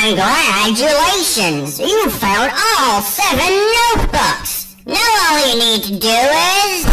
Congratulations! You found all seven notebooks! Now all you need to do is...